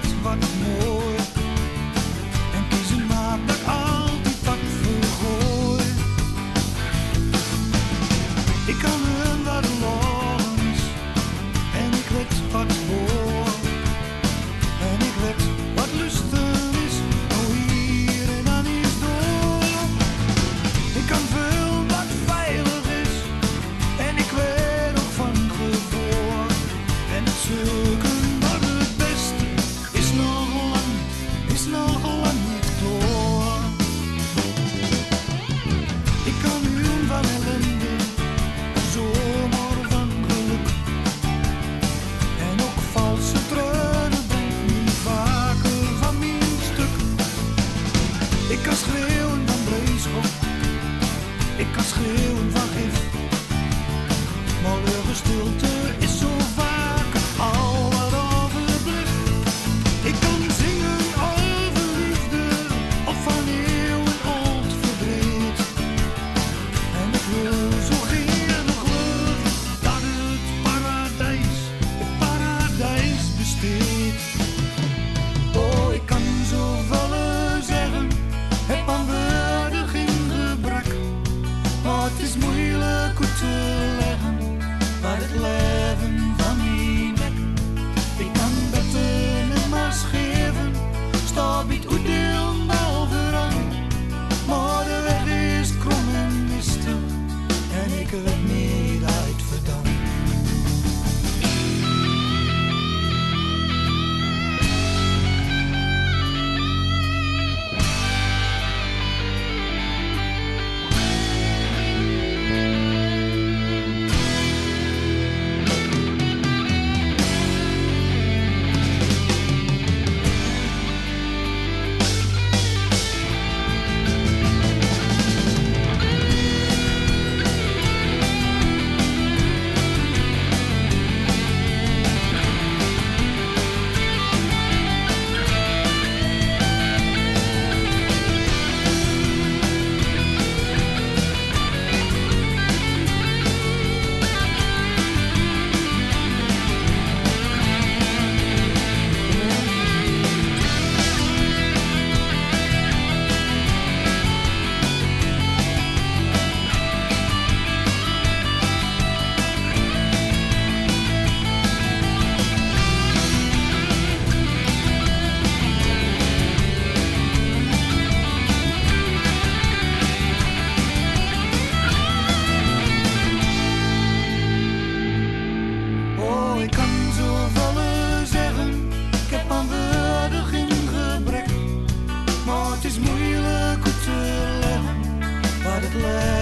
het wat mooi. En kies een maat dat al die pak vergooi. Ik kan stil van gif. weer stilte. plan.